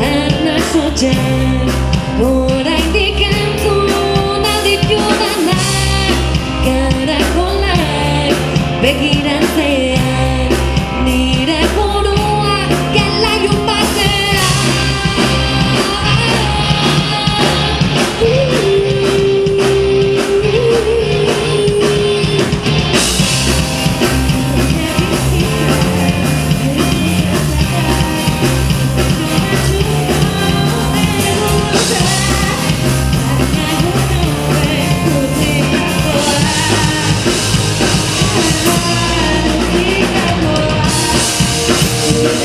Anak hujan Mulai di kampung Seguir seguirán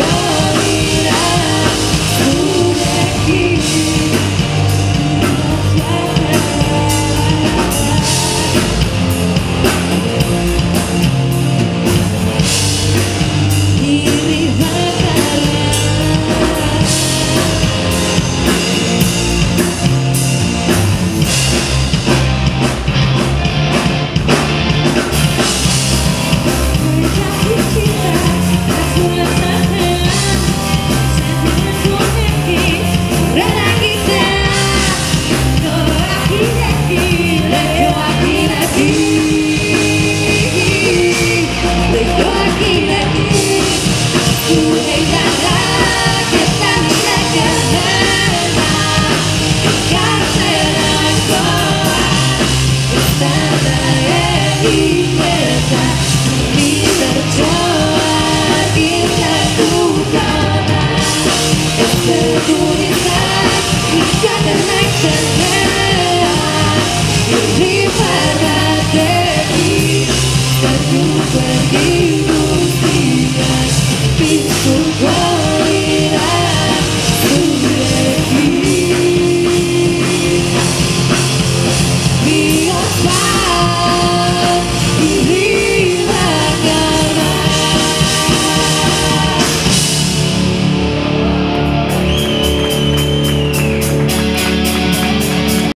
Libertad